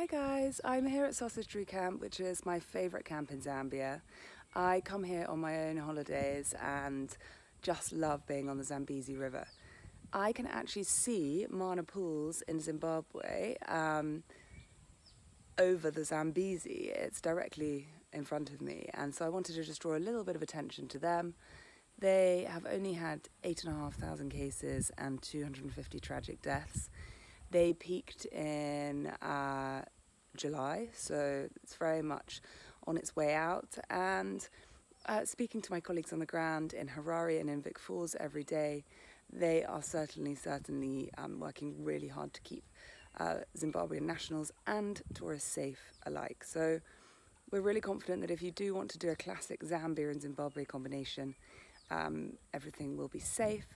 Hi guys, I'm here at Sausage Tree Camp, which is my favourite camp in Zambia. I come here on my own holidays and just love being on the Zambezi River. I can actually see Mana Pools in Zimbabwe um, over the Zambezi. It's directly in front of me and so I wanted to just draw a little bit of attention to them. They have only had 8,500 cases and 250 tragic deaths. They peaked in uh, July, so it's very much on its way out. And uh, speaking to my colleagues on the ground in Harare and in Vic Falls every day, they are certainly, certainly um, working really hard to keep uh, Zimbabwean nationals and tourists safe alike. So we're really confident that if you do want to do a classic Zambia and Zimbabwe combination, um, everything will be safe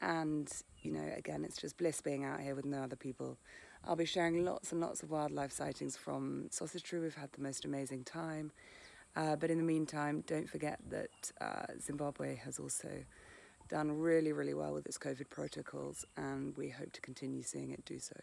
and you know again it's just bliss being out here with no other people. I'll be sharing lots and lots of wildlife sightings from sausage tree. We've had the most amazing time. Uh, but in the meantime don't forget that uh, zimbabwe has also done really really well with its covid protocols and we hope to continue seeing it do so